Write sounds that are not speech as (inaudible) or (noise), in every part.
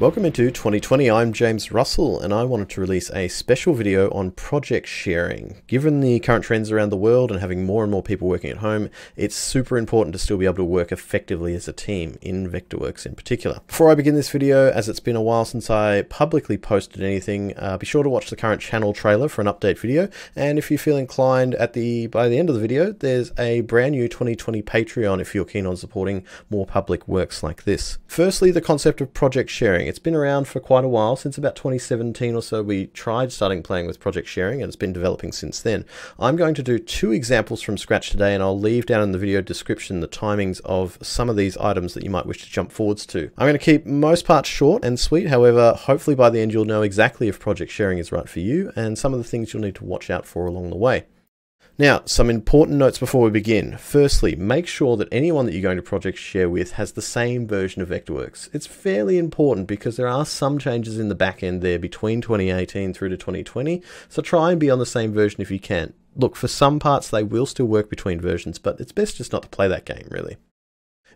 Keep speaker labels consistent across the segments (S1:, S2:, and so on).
S1: Welcome into 2020. I'm James Russell, and I wanted to release a special video on project sharing. Given the current trends around the world and having more and more people working at home, it's super important to still be able to work effectively as a team, in Vectorworks in particular. Before I begin this video, as it's been a while since I publicly posted anything, uh, be sure to watch the current channel trailer for an update video. And if you feel inclined at the by the end of the video, there's a brand new 2020 Patreon if you're keen on supporting more public works like this. Firstly, the concept of project sharing. It's been around for quite a while, since about 2017 or so we tried starting playing with project sharing and it's been developing since then. I'm going to do two examples from scratch today and I'll leave down in the video description the timings of some of these items that you might wish to jump forwards to. I'm going to keep most parts short and sweet, however, hopefully by the end you'll know exactly if project sharing is right for you and some of the things you'll need to watch out for along the way. Now, some important notes before we begin. Firstly, make sure that anyone that you're going to project share with has the same version of Vectorworks. It's fairly important because there are some changes in the back end there between 2018 through to 2020, so try and be on the same version if you can. Look, for some parts they will still work between versions, but it's best just not to play that game, really.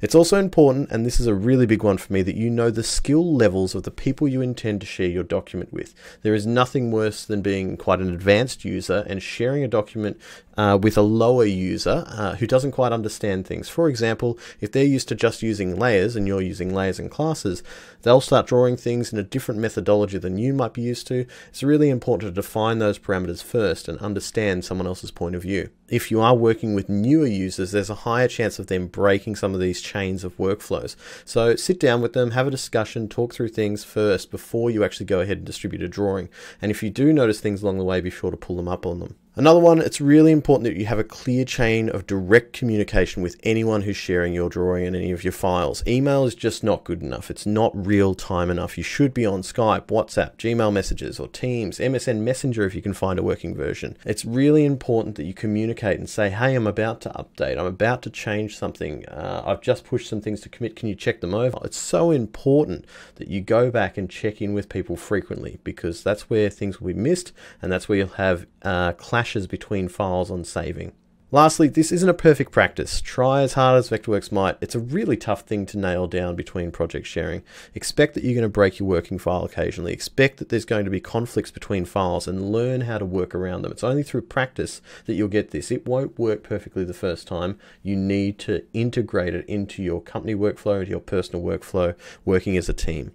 S1: It's also important, and this is a really big one for me, that you know the skill levels of the people you intend to share your document with. There is nothing worse than being quite an advanced user and sharing a document uh, with a lower user uh, who doesn't quite understand things. For example, if they're used to just using layers and you're using layers and classes, they'll start drawing things in a different methodology than you might be used to. It's really important to define those parameters first and understand someone else's point of view. If you are working with newer users, there's a higher chance of them breaking some of these chains of workflows. So sit down with them, have a discussion, talk through things first before you actually go ahead and distribute a drawing. And if you do notice things along the way, be sure to pull them up on them. Another one, it's really important that you have a clear chain of direct communication with anyone who's sharing your drawing and any of your files. Email is just not good enough. It's not real time enough. You should be on Skype, WhatsApp, Gmail messages, or Teams, MSN Messenger if you can find a working version. It's really important that you communicate and say, hey, I'm about to update. I'm about to change something. Uh, I've just pushed some things to commit. Can you check them over? It's so important that you go back and check in with people frequently because that's where things will be missed and that's where you'll have uh, between files on saving. Lastly, this isn't a perfect practice. Try as hard as Vectorworks might, it's a really tough thing to nail down between project sharing. Expect that you're going to break your working file occasionally. Expect that there's going to be conflicts between files and learn how to work around them. It's only through practice that you'll get this. It won't work perfectly the first time. You need to integrate it into your company workflow, into your personal workflow, working as a team.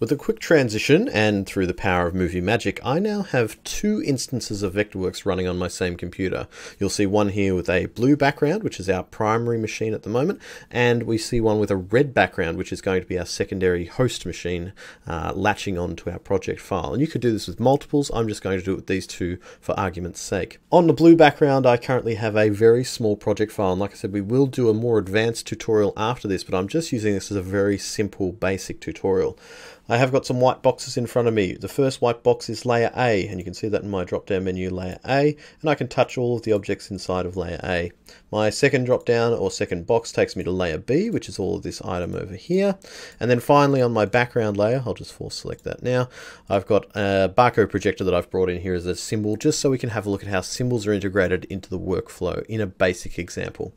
S1: With a quick transition and through the power of movie magic, I now have two instances of Vectorworks running on my same computer. You'll see one here with a blue background, which is our primary machine at the moment, and we see one with a red background, which is going to be our secondary host machine uh, latching onto our project file. And you could do this with multiples. I'm just going to do it with these two for argument's sake. On the blue background, I currently have a very small project file. And like I said, we will do a more advanced tutorial after this, but I'm just using this as a very simple basic tutorial. I have got some white boxes in front of me. The first white box is layer A, and you can see that in my drop down menu, layer A, and I can touch all of the objects inside of layer A. My second drop down or second box takes me to layer B, which is all of this item over here. And then finally on my background layer, I'll just force select that now, I've got a Barco projector that I've brought in here as a symbol, just so we can have a look at how symbols are integrated into the workflow in a basic example.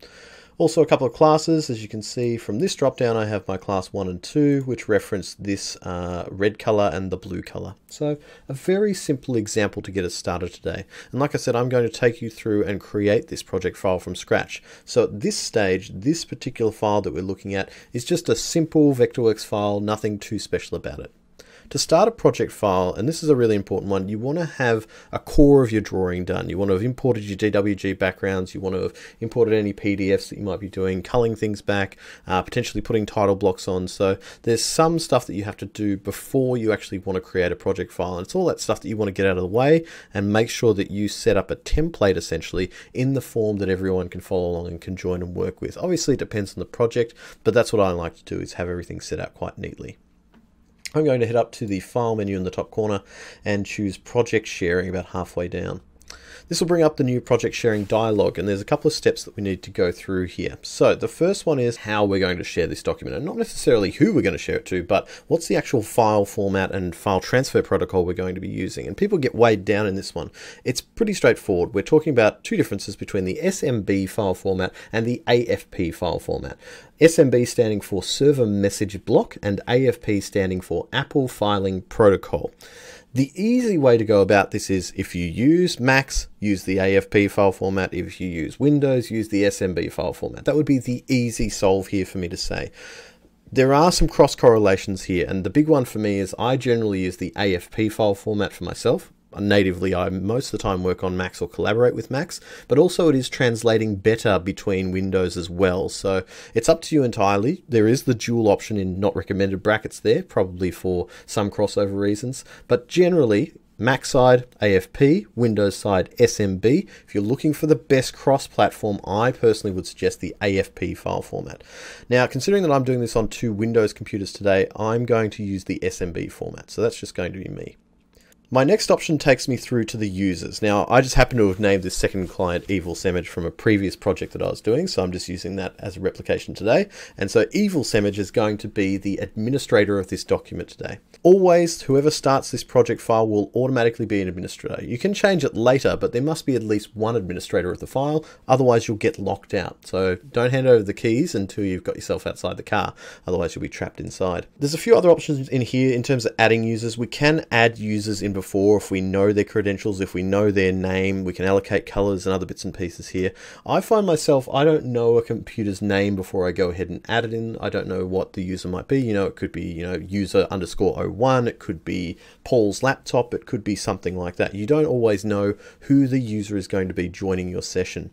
S1: Also a couple of classes, as you can see from this drop down I have my class 1 and 2 which reference this uh, red color and the blue color. So a very simple example to get us started today. And like I said I'm going to take you through and create this project file from scratch. So at this stage this particular file that we're looking at is just a simple Vectorworks file, nothing too special about it to start a project file, and this is a really important one, you want to have a core of your drawing done. You want to have imported your DWG backgrounds, you want to have imported any PDFs that you might be doing, culling things back, uh, potentially putting title blocks on. So there's some stuff that you have to do before you actually want to create a project file. And it's all that stuff that you want to get out of the way and make sure that you set up a template essentially in the form that everyone can follow along and can join and work with. Obviously it depends on the project, but that's what I like to do is have everything set out quite neatly. I'm going to head up to the File menu in the top corner and choose Project Sharing about halfway down. This will bring up the new project sharing dialog and there's a couple of steps that we need to go through here. So the first one is how we're going to share this document and not necessarily who we're going to share it to, but what's the actual file format and file transfer protocol we're going to be using. And people get weighed down in this one. It's pretty straightforward. We're talking about two differences between the SMB file format and the AFP file format. SMB standing for Server Message Block and AFP standing for Apple Filing Protocol. The easy way to go about this is if you use Macs, use the AFP file format. If you use Windows, use the SMB file format. That would be the easy solve here for me to say. There are some cross correlations here, and the big one for me is I generally use the AFP file format for myself Uh, natively I most of the time work on Macs or collaborate with Macs, but also it is translating better between Windows as well. So it's up to you entirely. There is the dual option in not recommended brackets there, probably for some crossover reasons, but generally Mac side AFP, Windows side SMB. If you're looking for the best cross platform, I personally would suggest the AFP file format. Now, considering that I'm doing this on two Windows computers today, I'm going to use the SMB format. So that's just going to be me. My next option takes me through to the users. Now, I just happen to have named this second client Evil Semage from a previous project that I was doing, so I'm just using that as a replication today. And so Evil Semage is going to be the administrator of this document today. Always, whoever starts this project file will automatically be an administrator. You can change it later, but there must be at least one administrator of the file, otherwise you'll get locked out. So don't hand over the keys until you've got yourself outside the car, otherwise you'll be trapped inside. There's a few other options in here in terms of adding users. We can add users in before if we know their credentials, if we know their name, we can allocate colors and other bits and pieces here. I find myself, I don't know a computer's name before I go ahead and add it in. I don't know what the user might be. You know, it could be, you know, user underscore 01, it could be Paul's laptop, it could be something like that. You don't always know who the user is going to be joining your session.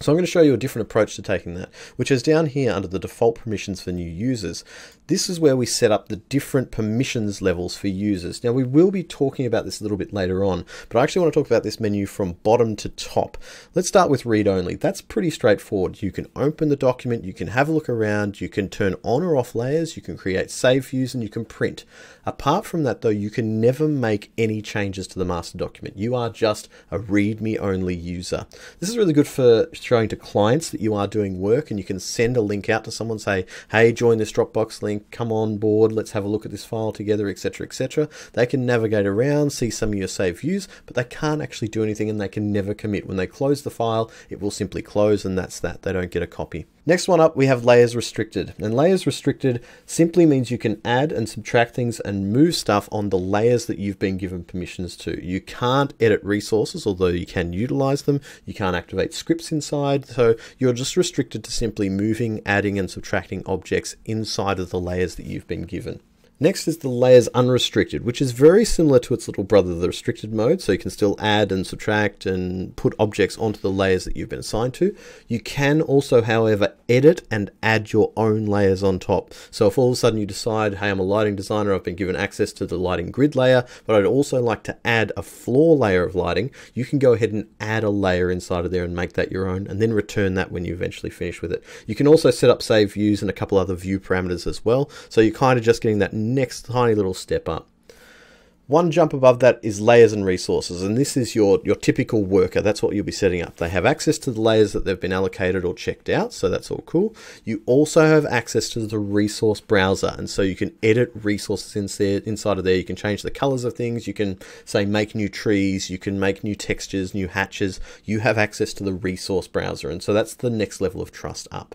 S1: So I'm going to show you a different approach to taking that, which is down here under the default permissions for new users. This is where we set up the different permissions levels for users. Now we will be talking about this a little bit later on, but I actually want to talk about this menu from bottom to top. Let's start with read only. That's pretty straightforward. You can open the document, you can have a look around, you can turn on or off layers, you can create save views, and you can print. Apart from that though, you can never make any changes to the master document. You are just a readme only user. This is really good for showing to clients that you are doing work and you can send a link out to someone, say, hey, join this Dropbox link, come on board, let's have a look at this file together, etc., etc. They can navigate around, see some of your saved views, but they can't actually do anything and they can never commit. When they close the file, it will simply close and that's that. They don't get a copy. Next one up, we have layers restricted. And layers restricted simply means you can add and subtract things and move stuff on the layers that you've been given permissions to. You can't edit resources, although you can utilize them. You can't activate scripts inside. So you're just restricted to simply moving, adding, and subtracting objects inside of the layers that you've been given. Next is the layers unrestricted, which is very similar to its little brother, the restricted mode. So you can still add and subtract and put objects onto the layers that you've been assigned to. You can also, however, edit and add your own layers on top. So if all of a sudden you decide, hey, I'm a lighting designer, I've been given access to the lighting grid layer, but I'd also like to add a floor layer of lighting, you can go ahead and add a layer inside of there and make that your own, and then return that when you eventually finish with it. You can also set up save views and a couple other view parameters as well. So you're kind of just getting that next tiny little step up. One jump above that is layers and resources, and this is your, your typical worker. That's what you'll be setting up. They have access to the layers that they've been allocated or checked out, so that's all cool. You also have access to the resource browser, and so you can edit resources inside of there. You can change the colors of things. You can say make new trees. You can make new textures, new hatches. You have access to the resource browser, and so that's the next level of trust up.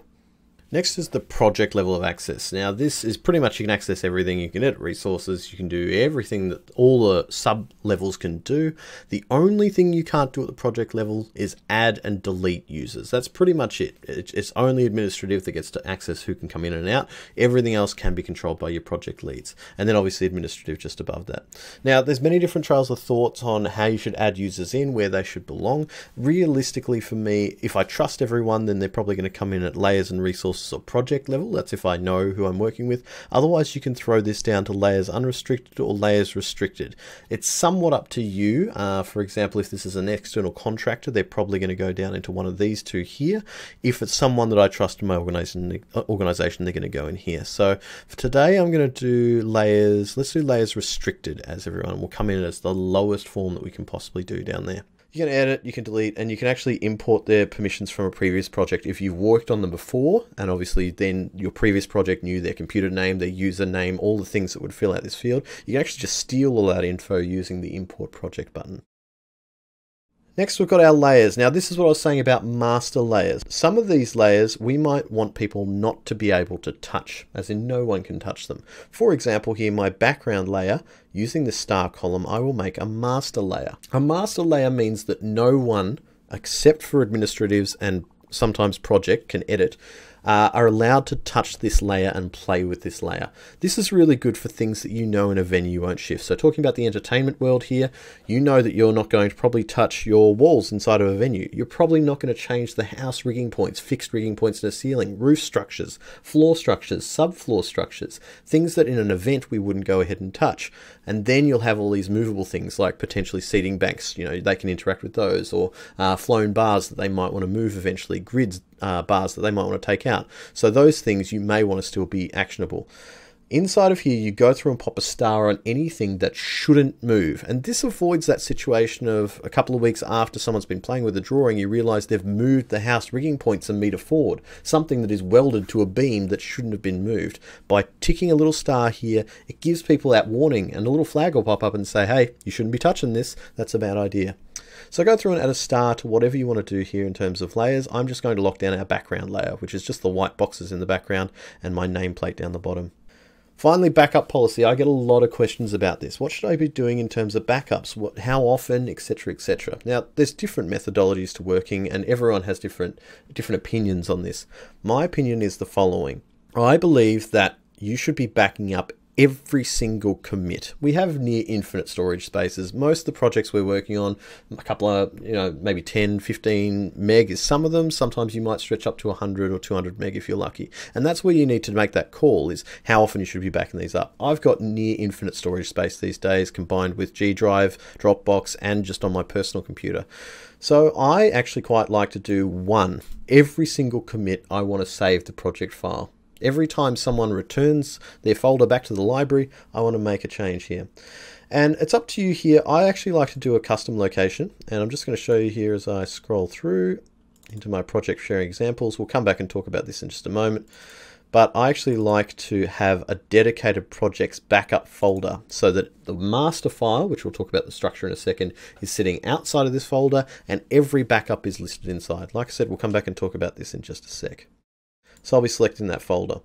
S1: Next is the project level of access. Now this is pretty much you can access everything. You can edit resources, you can do everything that all the sub levels can do. The only thing you can't do at the project level is add and delete users. That's pretty much it. It's only administrative that gets to access who can come in and out. Everything else can be controlled by your project leads. And then obviously administrative just above that. Now there's many different trails of thoughts on how you should add users in, where they should belong. Realistically for me, if I trust everyone, then they're probably going to come in at layers and resources or project level. That's if I know who I'm working with. Otherwise, you can throw this down to layers unrestricted or layers restricted. It's somewhat up to you. Uh, for example, if this is an external contractor, they're probably going to go down into one of these two here. If it's someone that I trust in my organization, uh, organization they're going to go in here. So for today, I'm going to do layers. Let's do layers restricted as everyone will come in as the lowest form that we can possibly do down there. You can edit, you can delete, and you can actually import their permissions from a previous project if you've worked on them before, and obviously then your previous project knew their computer name, their username, all the things that would fill out this field. You can actually just steal all that info using the import project button. Next, we've got our layers. Now, this is what I was saying about master layers. Some of these layers we might want people not to be able to touch, as in no one can touch them. For example, here, my background layer, using the star column, I will make a master layer. A master layer means that no one, except for administratives and sometimes project, can edit uh, are allowed to touch this layer and play with this layer. This is really good for things that you know in a venue won't shift. So talking about the entertainment world here, you know that you're not going to probably touch your walls inside of a venue. You're probably not going to change the house rigging points, fixed rigging points in the ceiling, roof structures, floor structures, subfloor structures, things that in an event we wouldn't go ahead and touch. And then you'll have all these movable things like potentially seating banks, you know, they can interact with those, or uh, flown bars that they might want to move eventually, grids, uh, bars that they might want to take out. So those things you may want to still be actionable. Inside of here, you go through and pop a star on anything that shouldn't move. And this avoids that situation of a couple of weeks after someone's been playing with a drawing, you realize they've moved the house rigging points a meter forward, something that is welded to a beam that shouldn't have been moved. By ticking a little star here, it gives people that warning and a little flag will pop up and say, hey, you shouldn't be touching this. That's a bad idea. So go through and add a star to whatever you want to do here in terms of layers. I'm just going to lock down our background layer, which is just the white boxes in the background and my nameplate down the bottom. Finally, backup policy. I get a lot of questions about this. What should I be doing in terms of backups? What, how often, etc., etc. Now, there's different methodologies to working, and everyone has different different opinions on this. My opinion is the following. I believe that you should be backing up every single commit. We have near infinite storage spaces. Most of the projects we're working on, a couple of, you know, maybe 10, 15 meg is some of them. Sometimes you might stretch up to 100 or 200 meg if you're lucky. And that's where you need to make that call is how often you should be backing these up. I've got near infinite storage space these days combined with G Drive, Dropbox, and just on my personal computer. So I actually quite like to do one. Every single commit I want to save the project file. Every time someone returns their folder back to the library, I want to make a change here. And it's up to you here. I actually like to do a custom location, and I'm just going to show you here as I scroll through into my project sharing examples. We'll come back and talk about this in just a moment. But I actually like to have a dedicated projects backup folder so that the master file, which we'll talk about the structure in a second, is sitting outside of this folder and every backup is listed inside. Like I said, we'll come back and talk about this in just a sec. So I'll be selecting that folder.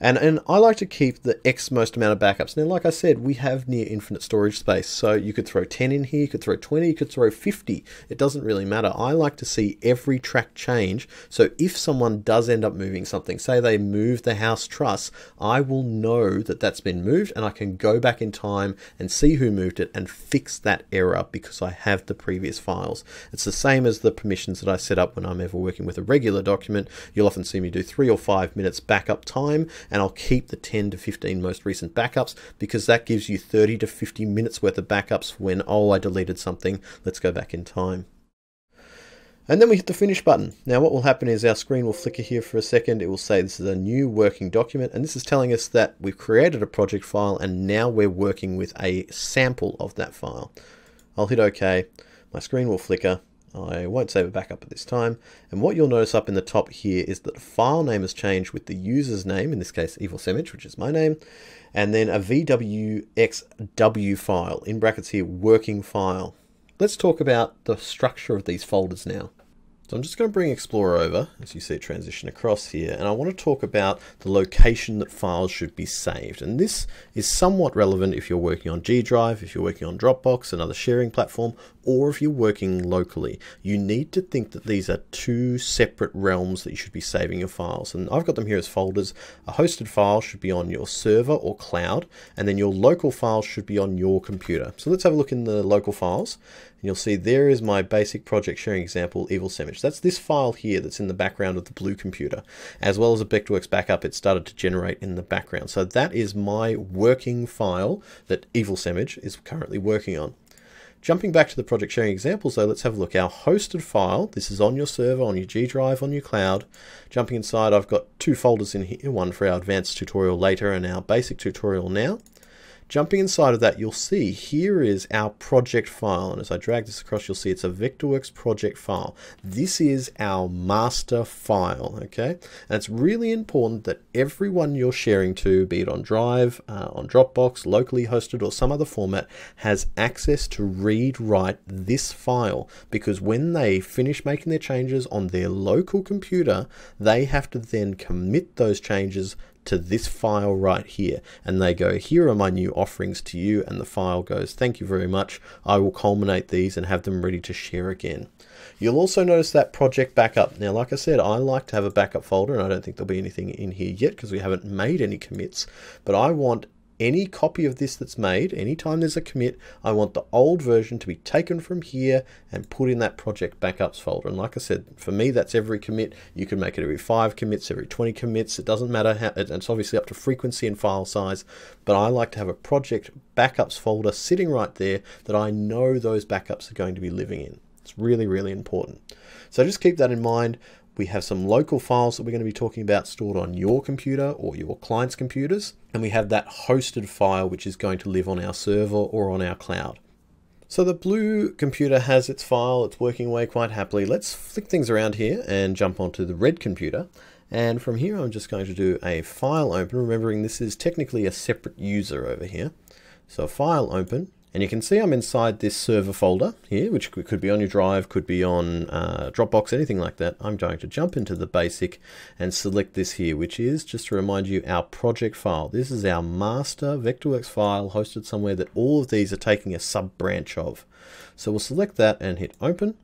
S1: And, and I like to keep the X most amount of backups. Now, like I said, we have near infinite storage space. So you could throw 10 in here, you could throw 20, you could throw 50. It doesn't really matter. I like to see every track change. So if someone does end up moving something, say they move the house truss, I will know that that's been moved and I can go back in time and see who moved it and fix that error because I have the previous files. It's the same as the permissions that I set up when I'm ever working with a regular document. You'll often see me do three or five minutes backup time and I'll keep the 10 to 15 most recent backups because that gives you 30 to 50 minutes worth of backups when, oh, I deleted something, let's go back in time. And then we hit the finish button. Now what will happen is our screen will flicker here for a second. It will say this is a new working document and this is telling us that we've created a project file and now we're working with a sample of that file. I'll hit OK. My screen will flicker I won't save a backup at this time. And what you'll notice up in the top here is that the file name has changed with the user's name, in this case EvilSemage, which is my name, and then a VWXW file, in brackets here, working file. Let's talk about the structure of these folders now. So I'm just going to bring Explorer over, as you see it transition across here, and I want to talk about the location that files should be saved. And this is somewhat relevant if you're working on G Drive, if you're working on Dropbox, another sharing platform, or if you're working locally. You need to think that these are two separate realms that you should be saving your files. And I've got them here as folders. A hosted file should be on your server or cloud, and then your local file should be on your computer. So let's have a look in the local files. And you'll see there is my basic project sharing example, Evil EvilSemage. That's this file here that's in the background of the blue computer, as well as a Vectorworks backup it started to generate in the background. So that is my working file that Evil EvilSemage is currently working on. Jumping back to the project sharing examples though, let's have a look. Our hosted file, this is on your server, on your G Drive, on your cloud. Jumping inside, I've got two folders in here, one for our advanced tutorial later and our basic tutorial now. Jumping inside of that, you'll see here is our project file. And as I drag this across, you'll see it's a Vectorworks project file. This is our master file, okay? And it's really important that everyone you're sharing to, be it on Drive, uh, on Dropbox, locally hosted, or some other format, has access to read write this file because when they finish making their changes on their local computer, they have to then commit those changes to this file right here. And they go here are my new offerings to you. And the file goes thank you very much. I will culminate these and have them ready to share again. You'll also notice that project backup. Now like I said I like to have a backup folder and I don't think there'll be anything in here yet because we haven't made any commits but I want any copy of this that's made, anytime there's a commit, I want the old version to be taken from here and put in that project backups folder. And like I said, for me, that's every commit. You can make it every five commits, every 20 commits. It doesn't matter how, it's obviously up to frequency and file size, but I like to have a project backups folder sitting right there that I know those backups are going to be living in. It's really, really important. So just keep that in mind. We have some local files that we're going to be talking about stored on your computer or your client's computers. And we have that hosted file which is going to live on our server or on our cloud. So the blue computer has its file, it's working away quite happily. Let's flick things around here and jump onto the red computer. And from here, I'm just going to do a file open, remembering this is technically a separate user over here. So file open, and you can see I'm inside this server folder here, which could be on your drive, could be on uh, Dropbox, anything like that. I'm going to jump into the basic and select this here, which is, just to remind you, our project file. This is our master Vectorworks file hosted somewhere that all of these are taking a sub branch of. So we'll select that and hit open.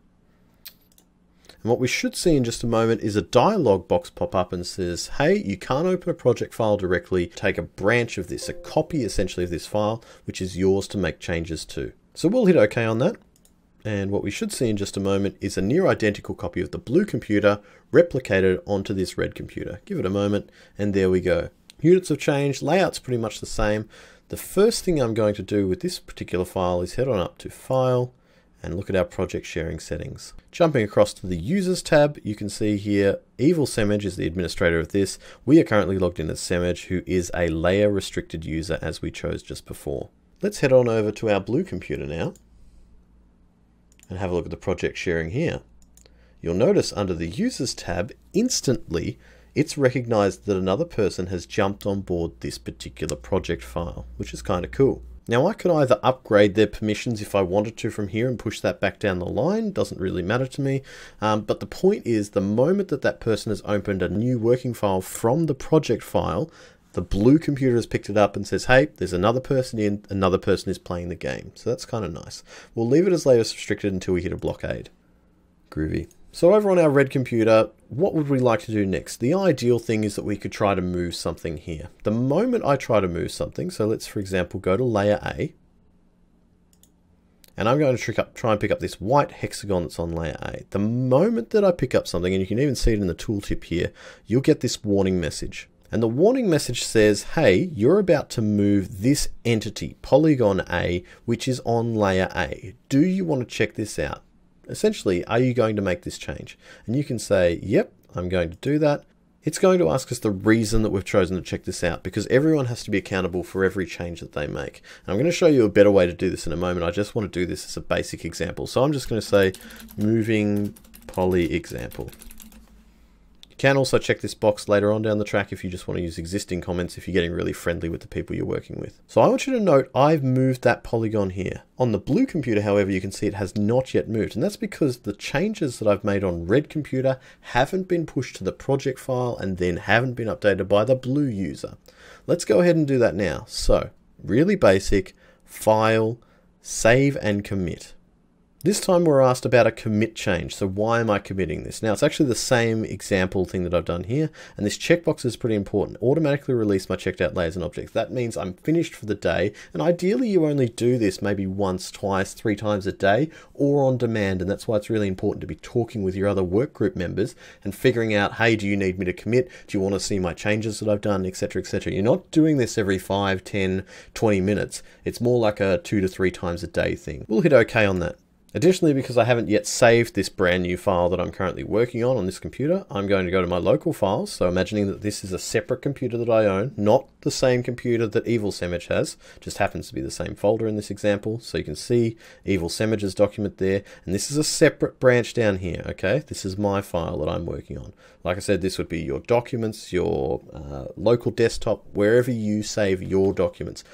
S1: And what we should see in just a moment is a dialog box pop up and says, hey, you can't open a project file directly. Take a branch of this, a copy essentially of this file, which is yours to make changes to. So we'll hit OK on that. And what we should see in just a moment is a near identical copy of the blue computer replicated onto this red computer. Give it a moment, and there we go. Units have changed, layout's pretty much the same. The first thing I'm going to do with this particular file is head on up to File, and look at our project sharing settings. Jumping across to the users tab, you can see here Evil Semage is the administrator of this. We are currently logged in as Semage, who is a layer restricted user as we chose just before. Let's head on over to our blue computer now and have a look at the project sharing here. You'll notice under the users tab, instantly it's recognized that another person has jumped on board this particular project file, which is kind of cool. Now I could either upgrade their permissions if I wanted to from here and push that back down the line, doesn't really matter to me. Um, but the point is the moment that that person has opened a new working file from the project file, the blue computer has picked it up and says, hey, there's another person in, another person is playing the game. So that's kind of nice. We'll leave it as layers restricted until we hit a blockade. Groovy. So over on our red computer, what would we like to do next? The ideal thing is that we could try to move something here. The moment I try to move something, so let's for example go to layer A, and I'm going to up, try and pick up this white hexagon that's on layer A. The moment that I pick up something, and you can even see it in the tooltip here, you'll get this warning message. And the warning message says, hey, you're about to move this entity, polygon A, which is on layer A. Do you want to check this out? Essentially, are you going to make this change? And you can say, yep, I'm going to do that. It's going to ask us the reason that we've chosen to check this out because everyone has to be accountable for every change that they make. And I'm going to show you a better way to do this in a moment. I just want to do this as a basic example. So I'm just going to say moving poly example. You can also check this box later on down the track if you just want to use existing comments if you're getting really friendly with the people you're working with. So I want you to note I've moved that polygon here. On the blue computer, however, you can see it has not yet moved. And that's because the changes that I've made on red computer haven't been pushed to the project file and then haven't been updated by the blue user. Let's go ahead and do that now. So really basic, file, save and commit. This time we're asked about a commit change. So why am I committing this? Now it's actually the same example thing that I've done here. And this checkbox is pretty important. Automatically release my checked out layers and objects. That means I'm finished for the day. And ideally you only do this maybe once, twice, three times a day or on demand. And that's why it's really important to be talking with your other work group members and figuring out, hey, do you need me to commit? Do you want to see my changes that I've done, etc., etc. You're not doing this every 5, 10, 20 minutes. It's more like a two to three times a day thing. We'll hit OK on that. Additionally, because I haven't yet saved this brand new file that I'm currently working on on this computer, I'm going to go to my local files. So imagining that this is a separate computer that I own, not the same computer that Evil Semage has, just happens to be the same folder in this example. So you can see Evil Semage's document there, and this is a separate branch down here, okay? This is my file that I'm working on. Like I said, this would be your documents, your uh, local desktop, wherever you save your documents.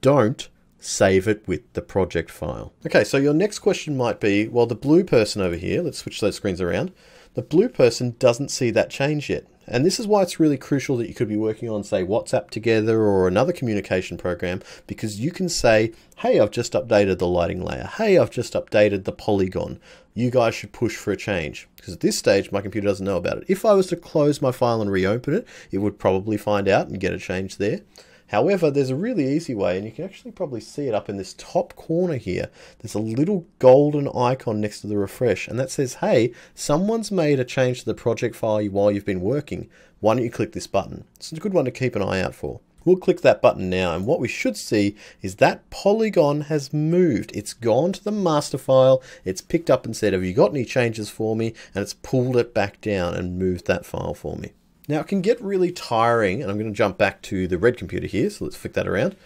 S1: Don't save it with the project file. Okay, so your next question might be, well, the blue person over here, let's switch those screens around. The blue person doesn't see that change yet. And this is why it's really crucial that you could be working on, say, WhatsApp together or another communication program, because you can say, hey, I've just updated the lighting layer. Hey, I've just updated the polygon. You guys should push for a change. Because at this stage, my computer doesn't know about it. If I was to close my file and reopen it, it would probably find out and get a change there. However, there's a really easy way, and you can actually probably see it up in this top corner here. There's a little golden icon next to the refresh, and that says, hey, someone's made a change to the project file while you've been working. Why don't you click this button? It's a good one to keep an eye out for. We'll click that button now, and what we should see is that polygon has moved. It's gone to the master file, it's picked up and said, have you got any changes for me? And it's pulled it back down and moved that file for me. Now it can get really tiring, and I'm going to jump back to the red computer here, so let's flick that around.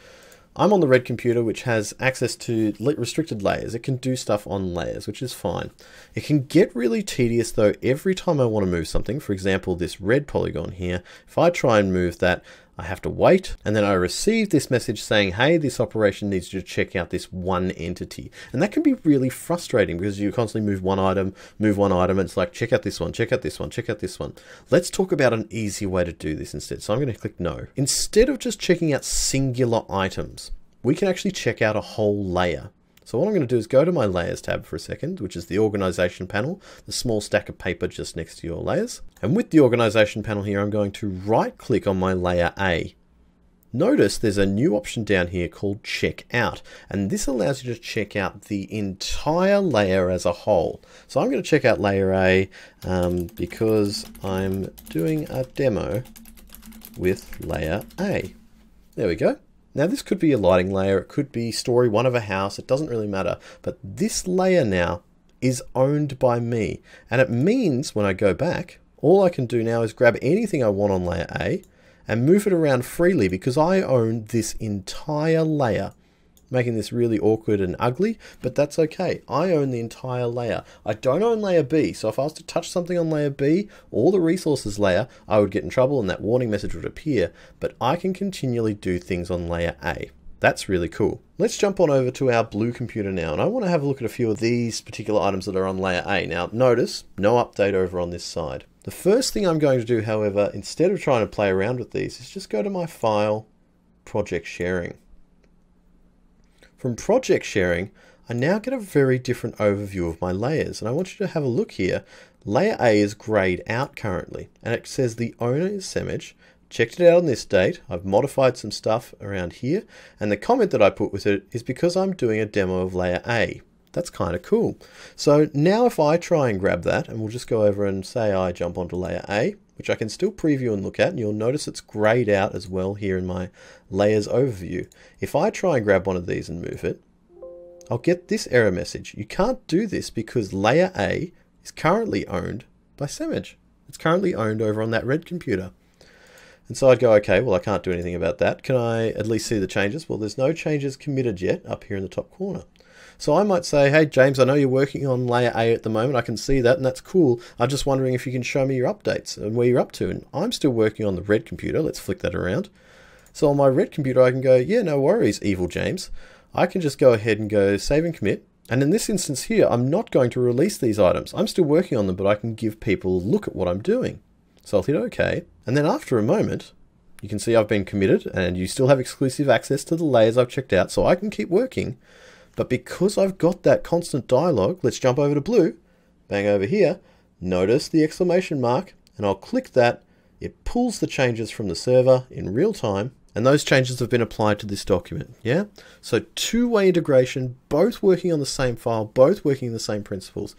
S1: I'm on the red computer, which has access to restricted layers. It can do stuff on layers, which is fine. It can get really tedious though every time I want to move something. For example, this red polygon here, if I try and move that, I have to wait, and then I receive this message saying, hey, this operation needs you to check out this one entity. And that can be really frustrating because you constantly move one item, move one item, and it's like, check out this one, check out this one, check out this one. Let's talk about an easy way to do this instead. So I'm going to click no. Instead of just checking out singular items, we can actually check out a whole layer. So what I'm going to do is go to my layers tab for a second, which is the organization panel, the small stack of paper just next to your layers. And with the organization panel here, I'm going to right click on my layer A. Notice there's a new option down here called check out, and this allows you to check out the entire layer as a whole. So I'm going to check out layer A um, because I'm doing a demo with layer A. There we go. Now this could be a lighting layer, it could be story one of a house, it doesn't really matter. But this layer now is owned by me. And it means when I go back, all I can do now is grab anything I want on layer A and move it around freely because I own this entire layer making this really awkward and ugly, but that's okay. I own the entire layer. I don't own layer B, so if I was to touch something on layer B or the resources layer, I would get in trouble and that warning message would appear, but I can continually do things on layer A. That's really cool. Let's jump on over to our blue computer now, and I want to have a look at a few of these particular items that are on layer A. Now, notice, no update over on this side. The first thing I'm going to do, however, instead of trying to play around with these, is just go to my file, project sharing. From project sharing, I now get a very different overview of my layers. And I want you to have a look here. Layer A is grayed out currently, and it says the owner is Semage. Checked it out on this date. I've modified some stuff around here. And the comment that I put with it is because I'm doing a demo of layer A. That's kind of cool. So now if I try and grab that, and we'll just go over and say I jump onto layer A, which I can still preview and look at, and you'll notice it's grayed out as well here in my layers overview. If I try and grab one of these and move it, I'll get this error message. You can't do this because layer A is currently owned by Semage. It's currently owned over on that red computer. And so I'd go, okay, well, I can't do anything about that. Can I at least see the changes? Well, there's no changes committed yet up here in the top corner. So I might say, hey, James, I know you're working on layer A at the moment. I can see that, and that's cool. I'm just wondering if you can show me your updates and where you're up to. And I'm still working on the red computer. Let's flick that around. So on my red computer, I can go, yeah, no worries, Evil James. I can just go ahead and go save and commit. And in this instance here, I'm not going to release these items. I'm still working on them, but I can give people a look at what I'm doing. So I'll hit OK. And then after a moment, you can see I've been committed and you still have exclusive access to the layers I've checked out, so I can keep working. But because I've got that constant dialogue, let's jump over to blue, bang over here, notice the exclamation mark, and I'll click that. It pulls the changes from the server in real time, and those changes have been applied to this document, yeah? So two-way integration, both working on the same file, both working the same principles.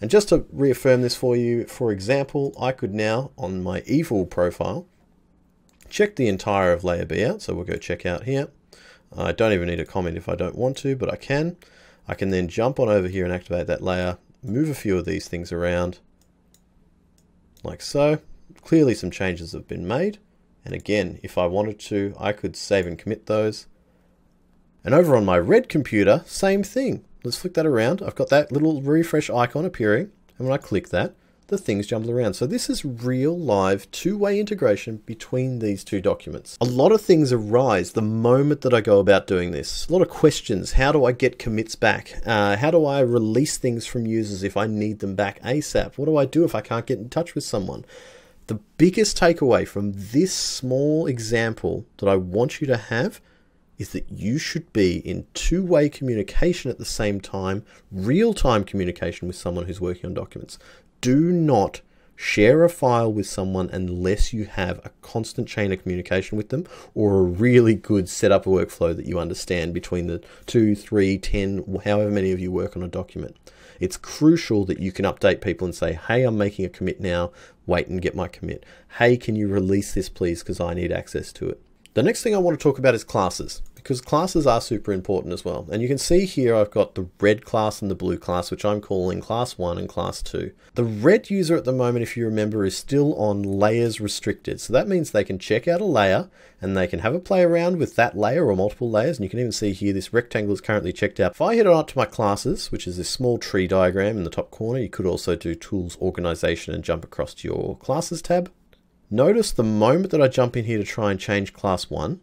S1: And just to reaffirm this for you, for example, I could now, on my evil profile, check the entire of layer B out. So we'll go check out here. I don't even need a comment if I don't want to, but I can. I can then jump on over here and activate that layer, move a few of these things around, like so. Clearly some changes have been made. And again, if I wanted to, I could save and commit those. And over on my red computer, same thing. Let's flick that around. I've got that little refresh icon appearing. And when I click that, the things jumble around. So this is real live two-way integration between these two documents. A lot of things arise the moment that I go about doing this. A lot of questions. How do I get commits back? Uh, how do I release things from users if I need them back ASAP? What do I do if I can't get in touch with someone? The biggest takeaway from this small example that I want you to have is that you should be in two way communication at the same time, real time communication with someone who's working on documents do not share a file with someone unless you have a constant chain of communication with them or a really good setup workflow that you understand between the two, three, ten, however many of you work on a document. It's crucial that you can update people and say, hey, I'm making a commit now, wait and get my commit. Hey, can you release this please because I need access to it. The next thing I want to talk about is classes because classes are super important as well. And you can see here I've got the red class and the blue class, which I'm calling class 1 and class 2. The red user at the moment, if you remember, is still on layers restricted. So that means they can check out a layer and they can have a play around with that layer or multiple layers. And you can even see here this rectangle is currently checked out. If I head on up to my classes, which is this small tree diagram in the top corner, you could also do tools organization and jump across to your classes tab. Notice the moment that I jump in here to try and change class 1,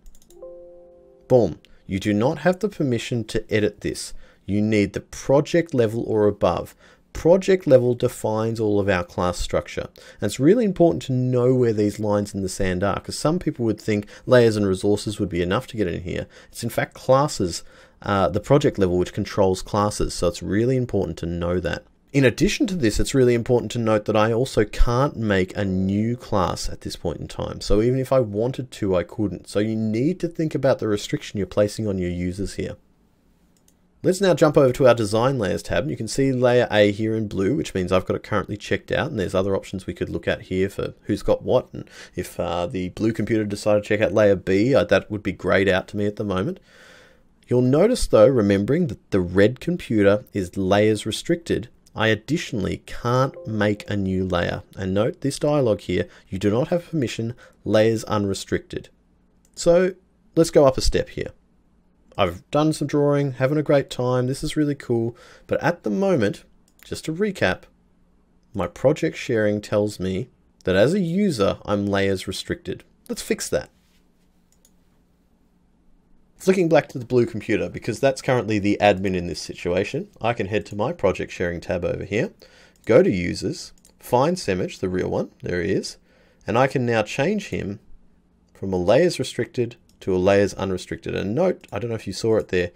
S1: Boom. You do not have the permission to edit this. You need the project level or above. Project level defines all of our class structure. And it's really important to know where these lines in the sand are because some people would think layers and resources would be enough to get in here. It's in fact classes, uh, the project level which controls classes. So it's really important to know that. In addition to this, it's really important to note that I also can't make a new class at this point in time. So even if I wanted to, I couldn't. So you need to think about the restriction you're placing on your users here. Let's now jump over to our design layers tab. You can see layer A here in blue, which means I've got it currently checked out. And there's other options we could look at here for who's got what. And if uh, the blue computer decided to check out layer B, uh, that would be grayed out to me at the moment. You'll notice though, remembering that the red computer is layers restricted, I additionally can't make a new layer. And note this dialog here, you do not have permission, layers unrestricted. So let's go up a step here. I've done some drawing, having a great time, this is really cool, but at the moment, just to recap, my project sharing tells me that as a user, I'm layers restricted. Let's fix that. Flicking back to the blue computer, because that's currently the admin in this situation, I can head to my project sharing tab over here, go to users, find Semich, the real one, there he is, and I can now change him from a layers restricted to a layers unrestricted. And note, I don't know if you saw it there,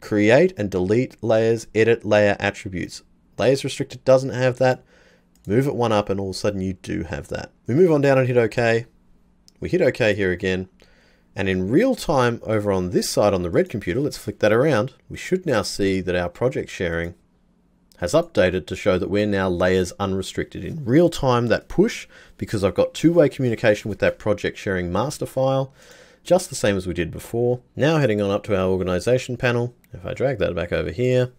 S1: create and delete layers, edit layer attributes. Layers restricted doesn't have that. Move it one up and all of a sudden you do have that. We move on down and hit OK. We hit OK here again. And in real time over on this side on the red computer, let's flick that around, we should now see that our project sharing has updated to show that we're now layers unrestricted. In real time, that push, because I've got two-way communication with that project sharing master file, just the same as we did before. Now heading on up to our organization panel, if I drag that back over here,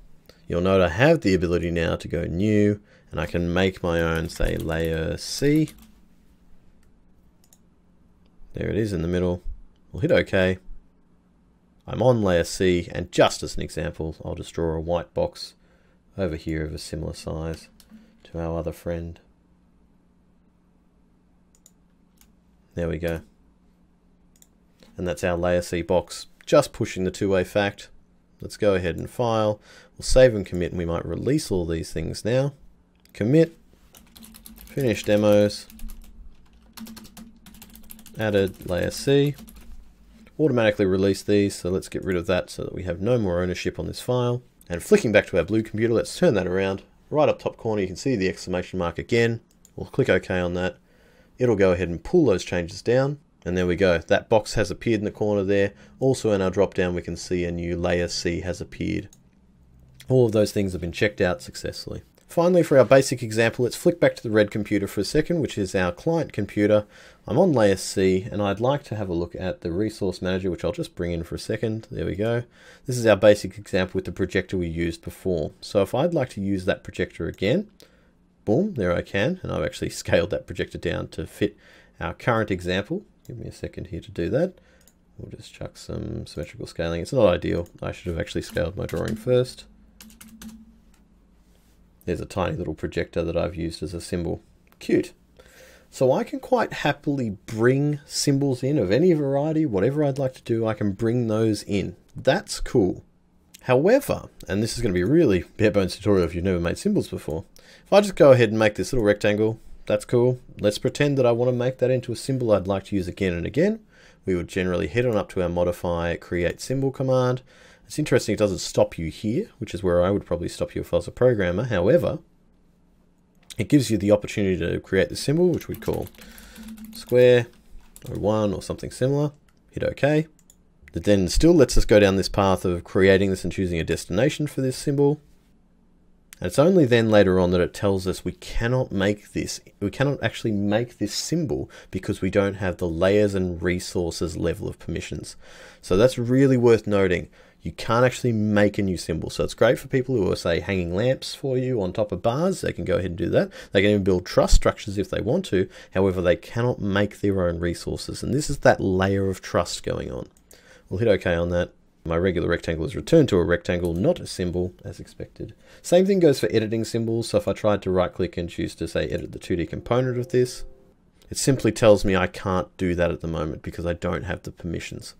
S1: you'll note I have the ability now to go new, and I can make my own, say, layer C. There it is in the middle. We'll hit OK. I'm on layer C, and just as an example, I'll just draw a white box over here of a similar size to our other friend. There we go. And that's our layer C box, just pushing the two-way fact. Let's go ahead and file. We'll save and commit, and we might release all these things now. Commit, finish demos, added layer C automatically release these, so let's get rid of that so that we have no more ownership on this file. And flicking back to our blue computer, let's turn that around. Right up top corner, you can see the exclamation mark again. We'll click OK on that. It'll go ahead and pull those changes down. And there we go. That box has appeared in the corner there. Also in our drop down, we can see a new layer C has appeared. All of those things have been checked out successfully. Finally, for our basic example, let's flick back to the red computer for a second, which is our client computer. I'm on layer C, and I'd like to have a look at the resource manager, which I'll just bring in for a second. There we go. This is our basic example with the projector we used before. So if I'd like to use that projector again, boom, there I can, and I've actually (laughs) scaled that projector down to fit our current example. Give me a second here to do that. We'll just chuck some symmetrical scaling. It's not ideal. I should have actually scaled my drawing first. There's a tiny little projector that I've used as a symbol. Cute. So I can quite happily bring symbols in of any variety, whatever I'd like to do, I can bring those in. That's cool. However, and this is going to be really bare bones tutorial if you've never made symbols before, if I just go ahead and make this little rectangle, that's cool. Let's pretend that I want to make that into a symbol I'd like to use again and again. We would generally head on up to our modify create symbol command it's interesting it doesn't stop you here, which is where I would probably stop you if I was a programmer. However, it gives you the opportunity to create the symbol, which we'd call square or one or something similar. Hit OK. It then still lets us go down this path of creating this and choosing a destination for this symbol. And it's only then later on that it tells us we cannot make this, we cannot actually make this symbol because we don't have the layers and resources level of permissions. So that's really worth noting you can't actually make a new symbol. So it's great for people who are, say, hanging lamps for you on top of bars. They can go ahead and do that. They can even build truss structures if they want to. However, they cannot make their own resources. And this is that layer of trust going on. We'll hit OK on that. My regular rectangle is returned to a rectangle, not a symbol, as expected. Same thing goes for editing symbols. So if I tried to right click and choose to say edit the 2D component of this, it simply tells me I can't do that at the moment because I don't have the permissions,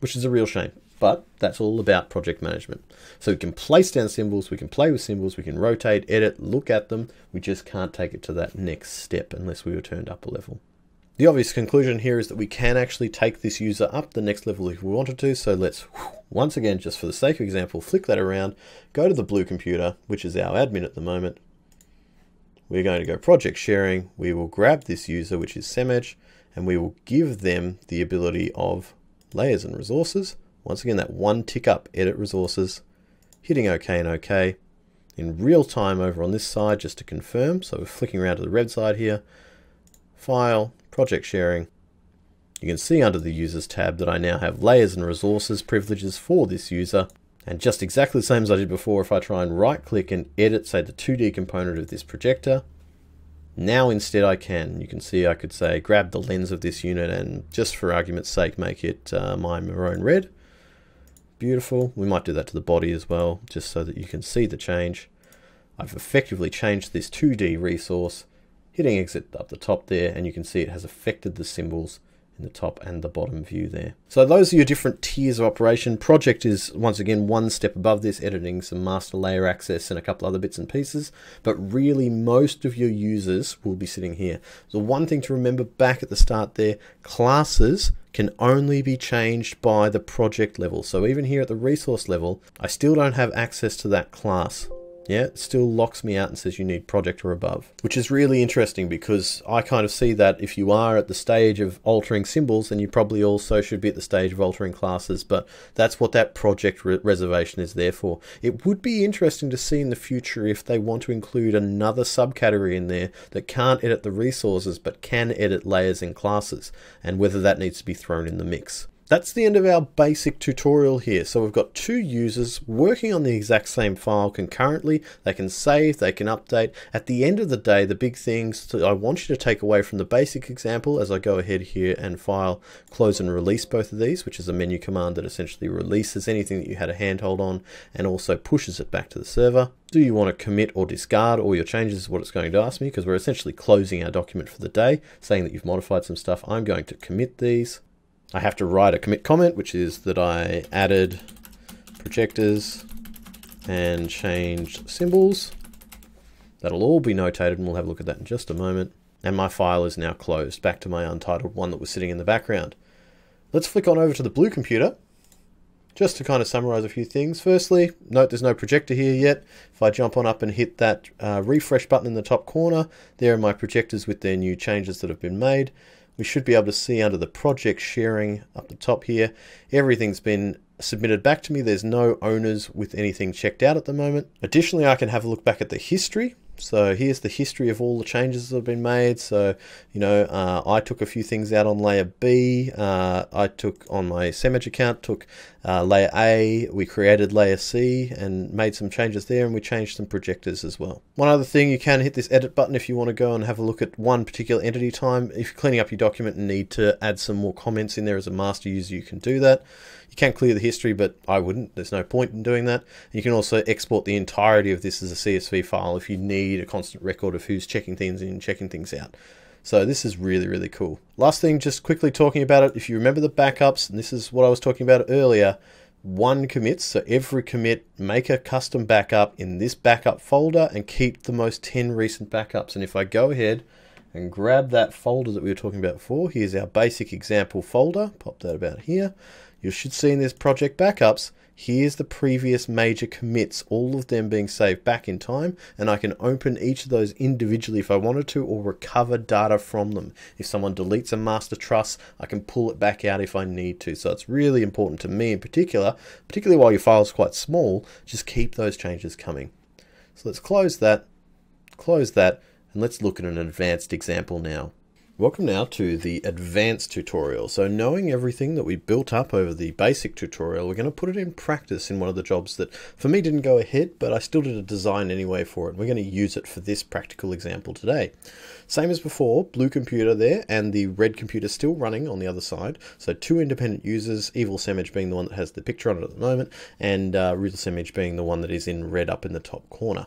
S1: which is a real shame. But that's all about project management. So we can place down symbols, we can play with symbols, we can rotate, edit, look at them. We just can't take it to that next step unless we were turned up a level. The obvious conclusion here is that we can actually take this user up the next level if we wanted to. So let's, once again, just for the sake of example, flick that around, go to the blue computer, which is our admin at the moment. We're going to go project sharing. We will grab this user, which is Semej, and we will give them the ability of layers and resources. Once again, that one tick up, edit resources, hitting OK and OK in real time over on this side just to confirm. So we're flicking around to the red side here. File, project sharing. You can see under the users tab that I now have layers and resources privileges for this user. And just exactly the same as I did before, if I try and right click and edit, say the 2D component of this projector, now instead I can. You can see I could say grab the lens of this unit and just for argument's sake make it uh, my maroon red. Beautiful. We might do that to the body as well, just so that you can see the change. I've effectively changed this 2D resource, hitting exit up the top there, and you can see it has affected the symbols in the top and the bottom view there. So those are your different tiers of operation. Project is once again one step above this, editing some master layer access and a couple other bits and pieces, but really most of your users will be sitting here. The one thing to remember back at the start there, classes can only be changed by the project level. So even here at the resource level, I still don't have access to that class yeah, still locks me out and says you need project or above, which is really interesting because I kind of see that if you are at the stage of altering symbols, then you probably also should be at the stage of altering classes, but that's what that project re reservation is there for. It would be interesting to see in the future if they want to include another subcategory in there that can't edit the resources but can edit layers and classes, and whether that needs to be thrown in the mix. That's the end of our basic tutorial here. So we've got two users working on the exact same file concurrently. They can save, they can update. At the end of the day, the big things that I want you to take away from the basic example as I go ahead here and file, close and release both of these, which is a menu command that essentially releases anything that you had a handhold on and also pushes it back to the server. Do you want to commit or discard all your changes is what it's going to ask me because we're essentially closing our document for the day, saying that you've modified some stuff. I'm going to commit these. I have to write a commit comment, which is that I added projectors and changed symbols. That'll all be notated and we'll have a look at that in just a moment. And my file is now closed, back to my untitled one that was sitting in the background. Let's flick on over to the blue computer, just to kind of summarize a few things. Firstly, note there's no projector here yet. If I jump on up and hit that uh, refresh button in the top corner, there are my projectors with their new changes that have been made we should be able to see under the project sharing up the top here, everything's been submitted back to me. There's no owners with anything checked out at the moment. Additionally, I can have a look back at the history. So here's the history of all the changes that have been made. So, you know, uh, I took a few things out on layer B. Uh, I took on my Semage account, took uh, layer A. We created layer C and made some changes there and we changed some projectors as well. One other thing, you can hit this edit button if you want to go and have a look at one particular entity time. If you're cleaning up your document and need to add some more comments in there as a master user, you can do that. You can clear the history, but I wouldn't. There's no point in doing that. You can also export the entirety of this as a CSV file if you need a constant record of who's checking things in checking things out. So this is really, really cool. Last thing, just quickly talking about it. If you remember the backups, and this is what I was talking about earlier, one commit. So every commit, make a custom backup in this backup folder and keep the most 10 recent backups. And if I go ahead and grab that folder that we were talking about before, here's our basic example folder. Pop that about here you should see in this project backups, here's the previous major commits, all of them being saved back in time, and I can open each of those individually if I wanted to, or recover data from them. If someone deletes a master truss, I can pull it back out if I need to. So it's really important to me in particular, particularly while your file is quite small, just keep those changes coming. So let's close that, close that, and let's look at an advanced example now. Welcome now to the advanced tutorial. So knowing everything that we built up over the basic tutorial, we're going to put it in practice in one of the jobs that for me didn't go ahead, but I still did a design anyway for it. We're going to use it for this practical example today. Same as before, blue computer there and the red computer still running on the other side. So two independent users, Evil Semage being the one that has the picture on it at the moment, and uh, Real Semage being the one that is in red up in the top corner.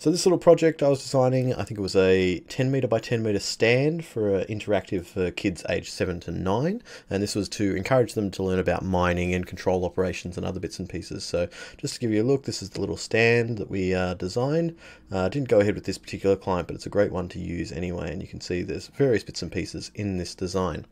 S1: So this little project I was designing, I think it was a 10 meter by 10 meter stand for interactive for kids aged 7 to 9. And this was to encourage them to learn about mining and control operations and other bits and pieces. So just to give you a look, this is the little stand that we uh, designed. Uh, didn't go ahead with this particular client, but it's a great one to use anyway. And you can see there's various bits and pieces in this design.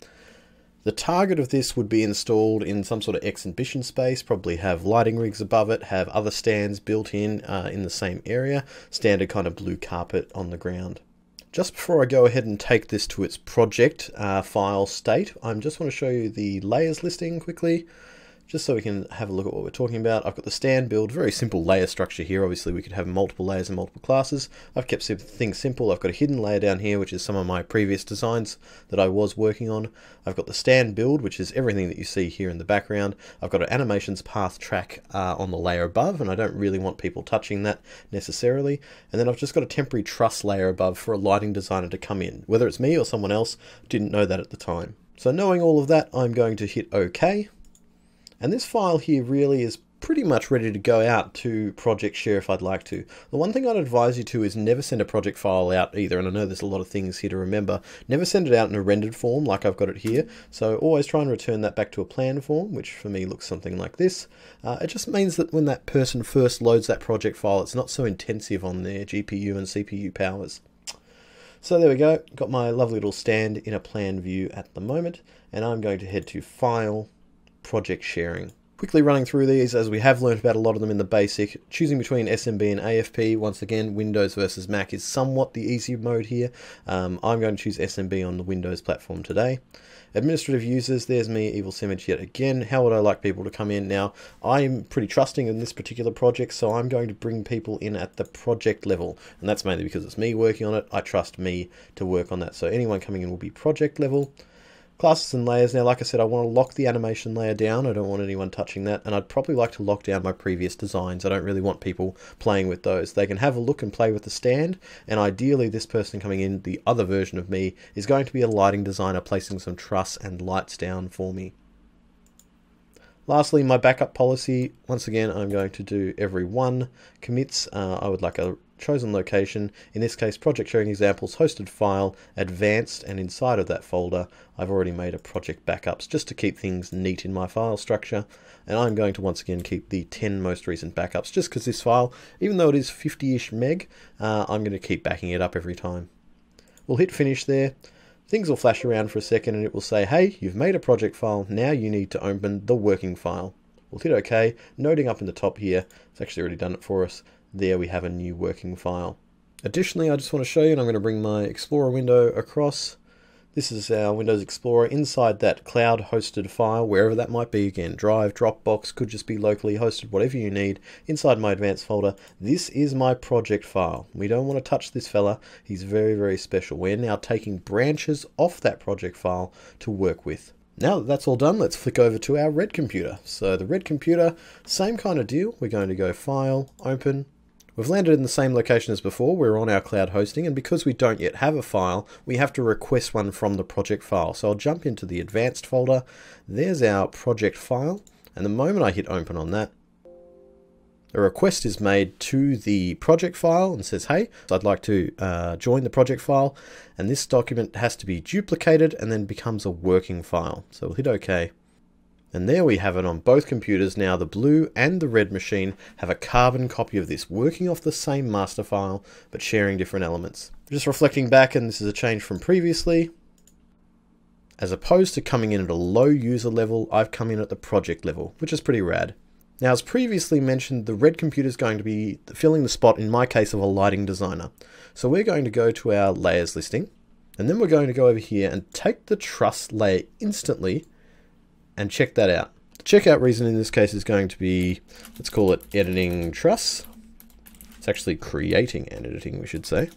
S1: The target of this would be installed in some sort of exhibition space, probably have lighting rigs above it, have other stands built in uh, in the same area, standard kind of blue carpet on the ground. Just before I go ahead and take this to its project uh, file state, I am just want to show you the layers listing quickly just so we can have a look at what we're talking about. I've got the stand build, very simple layer structure here. Obviously we could have multiple layers and multiple classes. I've kept things simple. I've got a hidden layer down here, which is some of my previous designs that I was working on. I've got the stand build, which is everything that you see here in the background. I've got an animations path track uh, on the layer above, and I don't really want people touching that necessarily. And then I've just got a temporary truss layer above for a lighting designer to come in. Whether it's me or someone else, didn't know that at the time. So knowing all of that, I'm going to hit OK. And this file here really is pretty much ready to go out to Project Share if I'd like to. The one thing I'd advise you to is never send a project file out either, and I know there's a lot of things here to remember. Never send it out in a rendered form like I've got it here, so always try and return that back to a plan form, which for me looks something like this. Uh, it just means that when that person first loads that project file, it's not so intensive on their GPU and CPU powers. So there we go, got my lovely little stand in a plan view at the moment, and I'm going to head to File, project sharing. Quickly running through these as we have learned about a lot of them in the basic. Choosing between SMB and AFP, once again, Windows versus Mac is somewhat the easy mode here. Um, I'm going to choose SMB on the Windows platform today. Administrative users, there's me, Evil Semage yet again. How would I like people to come in? Now, I'm pretty trusting in this particular project, so I'm going to bring people in at the project level. And that's mainly because it's me working on it. I trust me to work on that. So anyone coming in will be project level. Classes and layers. Now, like I said, I want to lock the animation layer down. I don't want anyone touching that. And I'd probably like to lock down my previous designs. I don't really want people playing with those. They can have a look and play with the stand. And ideally, this person coming in, the other version of me, is going to be a lighting designer placing some truss and lights down for me. Lastly, my backup policy, once again, I'm going to do every one commits. Uh, I would like a chosen location, in this case project sharing examples hosted file advanced and inside of that folder I've already made a project backups just to keep things neat in my file structure. And I'm going to once again keep the 10 most recent backups just because this file even though it is 50ish meg uh, I'm going to keep backing it up every time. We'll hit finish there. Things will flash around for a second and it will say hey you've made a project file. Now you need to open the working file. We'll hit OK noting up in the top here it's actually already done it for us there we have a new working file. Additionally, I just want to show you, and I'm going to bring my Explorer window across. This is our Windows Explorer inside that cloud hosted file, wherever that might be again. Drive, Dropbox, could just be locally hosted, whatever you need. Inside my advanced folder, this is my project file. We don't want to touch this fella. He's very, very special. We're now taking branches off that project file to work with. Now that that's all done, let's flick over to our red computer. So the red computer, same kind of deal. We're going to go File, Open, We've landed in the same location as before, we're on our cloud hosting, and because we don't yet have a file, we have to request one from the project file. So I'll jump into the advanced folder, there's our project file, and the moment I hit open on that, a request is made to the project file and says, hey, I'd like to uh, join the project file, and this document has to be duplicated and then becomes a working file. So we'll hit OK. And there we have it on both computers now. The blue and the red machine have a carbon copy of this, working off the same master file, but sharing different elements. Just reflecting back, and this is a change from previously, as opposed to coming in at a low user level, I've come in at the project level, which is pretty rad. Now, as previously mentioned, the red computer is going to be filling the spot, in my case, of a lighting designer. So we're going to go to our layers listing, and then we're going to go over here and take the truss layer instantly and check that out. The checkout reason in this case is going to be, let's call it editing truss. It's actually creating and editing, we should say.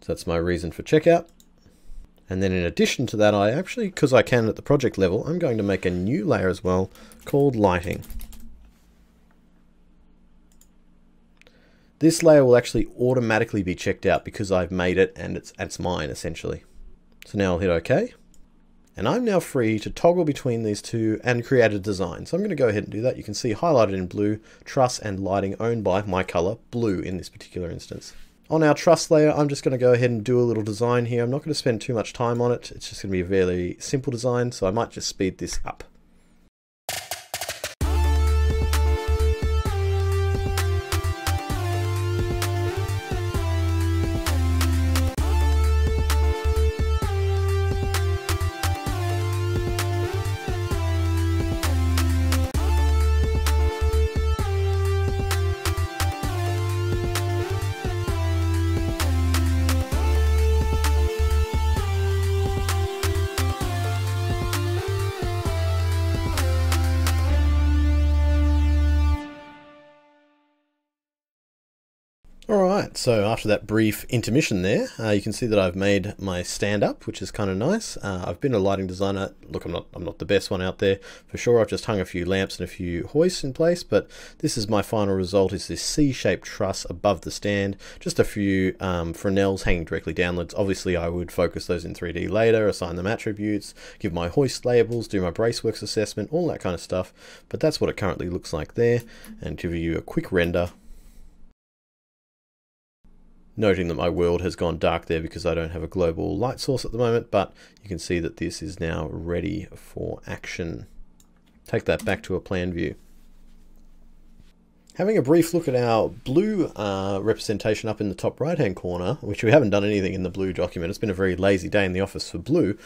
S1: So that's my reason for checkout. And then in addition to that, I actually, because I can at the project level, I'm going to make a new layer as well called lighting. This layer will actually automatically be checked out because I've made it and it's, it's mine essentially. So now I'll hit OK. And I'm now free to toggle between these two and create a design. So I'm going to go ahead and do that. You can see highlighted in blue, truss and lighting owned by my color, blue in this particular instance. On our truss layer, I'm just going to go ahead and do a little design here. I'm not going to spend too much time on it. It's just going to be a very simple design, so I might just speed this up. So after that brief intermission there, uh, you can see that I've made my stand up, which is kind of nice. Uh, I've been a lighting designer. Look, I'm not I'm not the best one out there for sure. I've just hung a few lamps and a few hoists in place, but this is my final result is this C-shaped truss above the stand. Just a few um, Fresnels hanging directly downwards. Obviously, I would focus those in 3D later, assign them attributes, give my hoist labels, do my braceworks assessment, all that kind of stuff. But that's what it currently looks like there, and give you a quick render noting that my world has gone dark there because I don't have a global light source at the moment, but you can see that this is now ready for action. Take that back to a plan view. Having a brief look at our blue uh, representation up in the top right hand corner, which we haven't done anything in the blue document, it's been a very lazy day in the office for blue,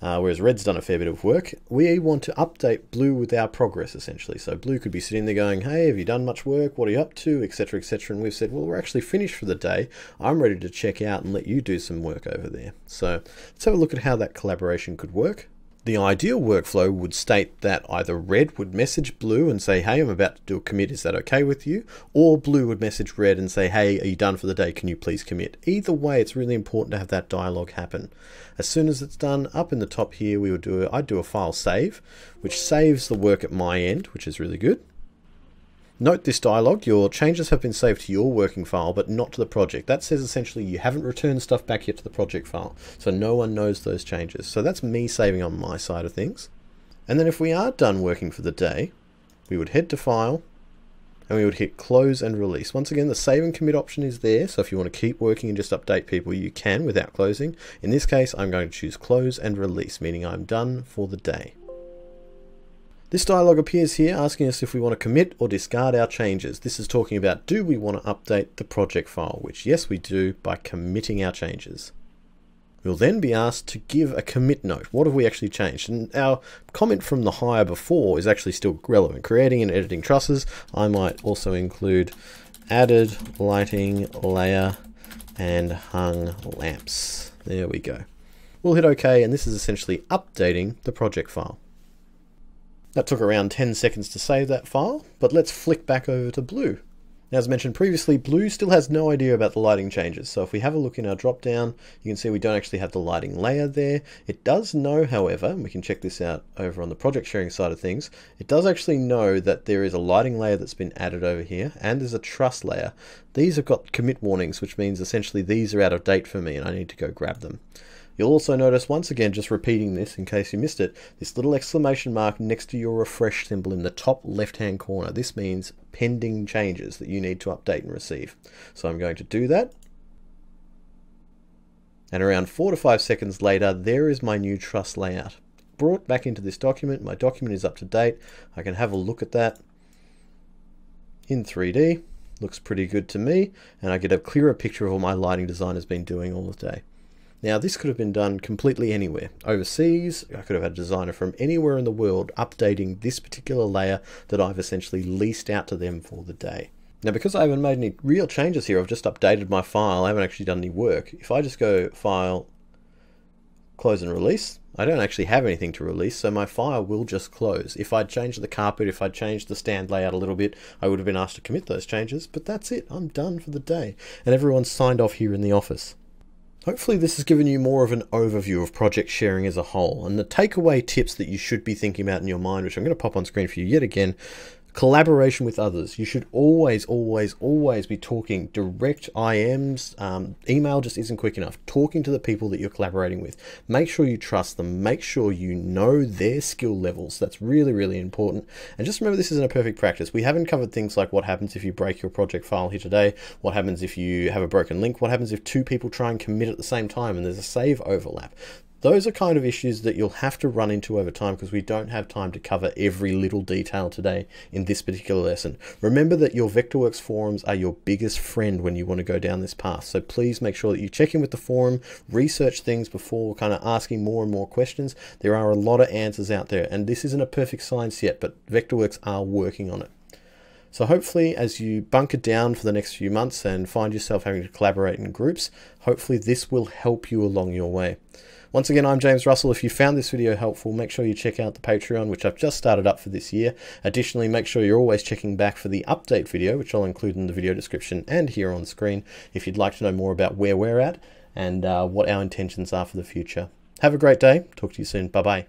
S1: uh, whereas red's done a fair bit of work. We want to update blue with our progress essentially. So blue could be sitting there going, hey, have you done much work? What are you up to? Etc. Etc. And we've said, well, we're actually finished for the day. I'm ready to check out and let you do some work over there. So let's have a look at how that collaboration could work. The ideal workflow would state that either red would message blue and say, hey, I'm about to do a commit, is that okay with you? Or blue would message red and say, hey, are you done for the day? Can you please commit? Either way, it's really important to have that dialogue happen. As soon as it's done, up in the top here, we would do, a, I'd do a file save, which saves the work at my end, which is really good. Note this dialog, your changes have been saved to your working file, but not to the project. That says essentially you haven't returned stuff back yet to the project file, so no one knows those changes. So that's me saving on my side of things. And then if we are done working for the day, we would head to File, and we would hit Close and Release. Once again, the Save and Commit option is there, so if you want to keep working and just update people, you can without closing. In this case, I'm going to choose Close and Release, meaning I'm done for the day. This dialog appears here asking us if we want to commit or discard our changes. This is talking about do we want to update the project file, which yes we do by committing our changes. We'll then be asked to give a commit note. What have we actually changed? And our comment from the hire before is actually still relevant. Creating and editing trusses. I might also include added lighting layer and hung lamps. There we go. We'll hit OK and this is essentially updating the project file. That took around 10 seconds to save that file, but let's flick back over to Blue. Now, as mentioned previously, Blue still has no idea about the lighting changes. So if we have a look in our drop down, you can see we don't actually have the lighting layer there. It does know, however, and we can check this out over on the project sharing side of things, it does actually know that there is a lighting layer that's been added over here and there's a truss layer. These have got commit warnings, which means essentially these are out of date for me and I need to go grab them. You'll also notice, once again, just repeating this in case you missed it, this little exclamation mark next to your refresh symbol in the top left-hand corner. This means pending changes that you need to update and receive. So I'm going to do that. And around four to five seconds later, there is my new truss layout. Brought back into this document, my document is up to date. I can have a look at that in 3D. Looks pretty good to me, and I get a clearer picture of what my lighting design has been doing all the day. Now this could have been done completely anywhere. Overseas, I could have had a designer from anywhere in the world updating this particular layer that I've essentially leased out to them for the day. Now because I haven't made any real changes here, I've just updated my file, I haven't actually done any work. If I just go File, Close and Release, I don't actually have anything to release, so my file will just close. If I'd changed the carpet, if I'd changed the stand layout a little bit, I would have been asked to commit those changes, but that's it, I'm done for the day. And everyone's signed off here in the office. Hopefully this has given you more of an overview of project sharing as a whole and the takeaway tips that you should be thinking about in your mind, which I'm going to pop on screen for you yet again, Collaboration with others. You should always, always, always be talking direct IMs. Um, email just isn't quick enough. Talking to the people that you're collaborating with. Make sure you trust them. Make sure you know their skill levels. That's really, really important. And just remember, this isn't a perfect practice. We haven't covered things like what happens if you break your project file here today. What happens if you have a broken link? What happens if two people try and commit at the same time and there's a save overlap? Those are kind of issues that you'll have to run into over time because we don't have time to cover every little detail today in this particular lesson. Remember that your Vectorworks forums are your biggest friend when you want to go down this path. So please make sure that you check in with the forum, research things before kind of asking more and more questions. There are a lot of answers out there and this isn't a perfect science yet, but Vectorworks are working on it. So hopefully as you bunker down for the next few months and find yourself having to collaborate in groups, hopefully this will help you along your way. Once again, I'm James Russell. If you found this video helpful, make sure you check out the Patreon, which I've just started up for this year. Additionally, make sure you're always checking back for the update video, which I'll include in the video description and here on screen if you'd like to know more about where we're at and uh, what our intentions are for the future. Have a great day. Talk to you soon. Bye-bye.